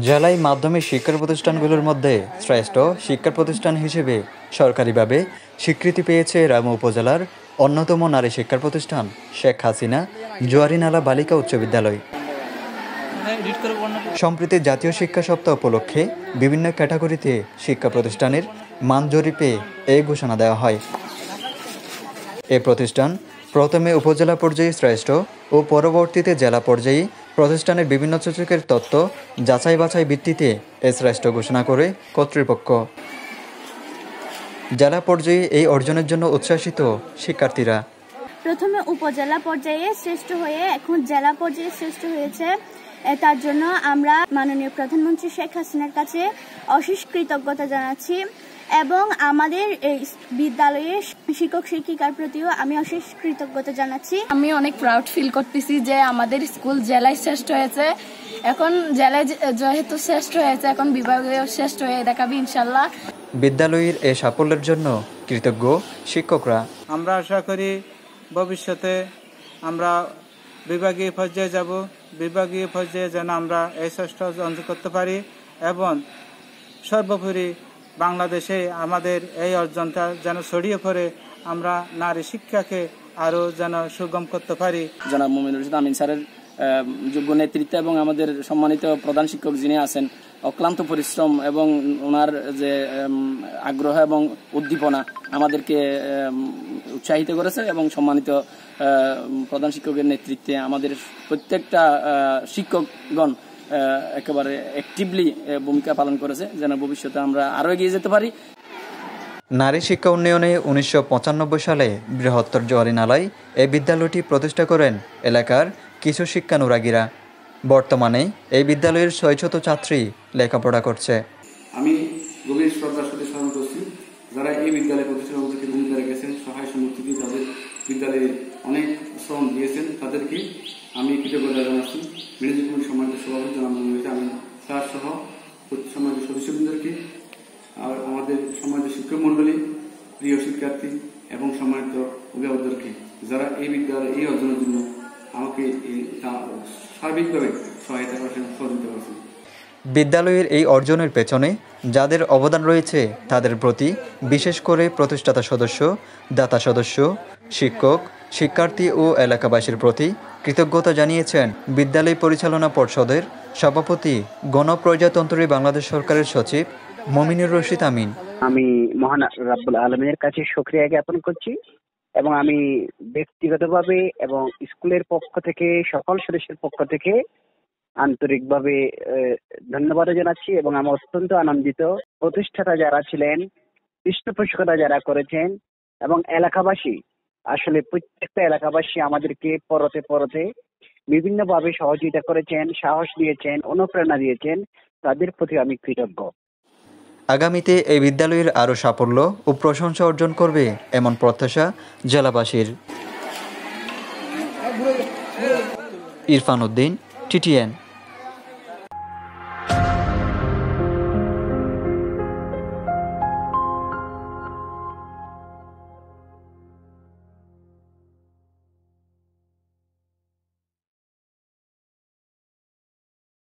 জেলায় মাধ্যমিক শিক্ষা প্রতিষ্ঠানগুলোর মধ্যে শ্রেষ্ঠ শিক্ষা প্রতিষ্ঠান হিসেবে সরকারিভাবে স্বীকৃতি পেয়েছে রামু উপজেলার অন্যতম নারী শিক্ষা প্রতিষ্ঠান শেখ হাসিনা জোয়ারিনালা বালিকা উচ্চ বিদ্যালয়। সম্প্রতি জাতীয় শিক্ষা সপ্তাহ উপলক্ষে বিভিন্ন ক্যাটাগরিতে শিক্ষা প্রতিষ্ঠানের মান জরিপে এই ঘোষণা দেওয়া হয়। এ প্রতিষ্ঠান প্রথমে উপজেলা পর্যায়ে শ্রেষ্ঠ ও পরবর্তীতে জেলা পর্যায়ে প্রতিষ্ঠানের বিভিন্ন সূচকের তত্ত্ব যাচাই বাছাই ভিত্তিতে এ শ্রেষ্ঠ ঘোষণা করে কর্তৃপক্ষ। জেলা পর্যায়ে এই অর্জনের জন্য উচ্ছ্বাসিত শিক্ষার্থীরা। প্রথমে উপজেলা পর্যায়ে শ্রেষ্ঠ হয়ে এখন জেলা পর্যায়ে শ্রেষ্ঠ হয়েছে। তার জন্য আমরা মাননীয় প্রধানমন্ত্রী শেখ হাসিনার কাছে অশেষ কৃতজ্ঞতা জানাচ্ছি। এবং আমাদের এই বিদ্যালয়ের শিক্ষক শিক্ষিকার প্রতিও আমি অশেষ কৃতজ্ঞতা জানাচ্ছি। আমি অনেক প্রাউড ফিল করতেছি যে আমাদের স্কুল জেলায় শ্রেষ্ঠ হয়েছে। এখন জেলায় যে- যেহেতু শ্রেষ্ঠ হয়েছে এখন বিভাগীয় শ্রেষ্ঠ হয়ে দেখাবি ইনশাল্লাহ বিদ্যালয়ের এ সাফল্যের জন্য কৃতজ্ঞ শিক্ষকরা। আমরা আশা করি ভবিষ্যতে আমরা বিভাগীয় পর্যায়ে যাব। বিভাগীয় পর্যায়ে যেন আমরা এই শ্রেষ্ঠ অর্জন করতে পারি এবং সর্বোপরি বাংলাদেশে আমাদের এই অর্জনটা যেন ছড়িয়ে পড়ে, আমরা নারী শিক্ষাকে আরও যেন সুগম করতে পারি। জনাব মোমিনুর রশিদ আমিন স্যারের যোগ্য নেতৃত্বে এবং আমাদের সম্মানিত প্রধান শিক্ষক যিনি আছেন, অক্লান্ত পরিশ্রম এবং ওনার যে আগ্রহ এবং উদ্দীপনা আমাদেরকে উৎসাহিত করেছে এবং সম্মানিত প্রধান শিক্ষকের নেতৃত্বে আমাদের প্রত্যেকটা শিক্ষকগণ একেবারে অ্যাক্টিভলি ভূমিকা পালন করেছে যেন ভবিষ্যতে আমরা আরও এগিয়ে যেতে পারি। নারী শিক্ষা উন্নয়নে উনিশশো পঁচানব্বই সালে বৃহত্তর জোয়ারিনালায় এই বিদ্যালয়টি প্রতিষ্ঠা করেন এলাকার কিছু শিক্ষানুরাগীরা। বর্তমানে এই বিদ্যালয়ের ছয়শত ছাত্রী লেখাপড়া করছে। আমি গভীর শ্রদ্ধার সাথে স্মরণ করছি যারা এই বিদ্যালয় প্রতিষ্ঠার থেকে ভূমিকা রেখেছেন সহায় সমর্থিত যাদের বিদ্যালয়ে অনেক শ্রম দিয়েছেন তাদেরকে আমি কৃতজ্ঞতা জানাচ্ছি মিউনিসিপাল কমিটির সম্মানিত সভাপতি জানানো হয়েছে আমি স্যার সহ সম্মানিত সদস্যবৃন্দকে আর আমাদের সম্মানিত শিক্ষক মণ্ডলী প্রিয় শিক্ষার্থী এবং সম্মানিত অভিভাবকদেরকে, যারা এই বিদ্যালয় এই অর্জনের জন্য আমাকে সার্বিকভাবে সহায়তা করেছেন, সহযোগিতা করেছেন। বিদ্যালয়ের এই অর্জনের পেছনে যাদের অবদান রয়েছে, তাদের প্রতি বিশেষ করে প্রতিষ্ঠাতা সদস্য, দাতা সদস্য, শিক্ষক শিক্ষার্থী ও এলাকাবাসীর প্রতি কৃতজ্ঞতা জানিয়েছেন বিদ্যালয় পরিচালনা পর্ষদের সভাপতি, গণপ্রজাতন্ত্রী বাংলাদেশ সরকারের সচিব মমিনুর রশিদ আমিন। আমি মহান রাব্বুল আলমিনের কাছে সক্রিয়া জ্ঞাপন করছি এবং আমি ব্যক্তিগতভাবে এবং স্কুলের পক্ষ থেকে, সকল সদস্যের পক্ষ থেকে আন্তরিকভাবে ধন্যবাদ জানাচ্ছি এবং আমি অত্যন্ত আনন্দিত। প্রতিষ্ঠাতা যারা ছিলেন, পৃষ্ঠপোষকতা যারা করেছেন এবং এলাকাবাসী আসলে প্রত্যেকটা এলাকাবাসী আমাদেরকে পরতে পরতে বিভিন্নভাবে সহযোগিতা করেছেন, সাহস দিয়েছেন, অনুপ্রেরণা দিয়েছেন। তাদের প্রতি আমি কৃতজ্ঞ। আগামীতে এই বিদ্যালয়ের আরও সাফল্য ও প্রশংসা অর্জন করবে এমন প্রত্যাশা জেলাবাসীর। ইরফান উদ্দিন, টিটিএন।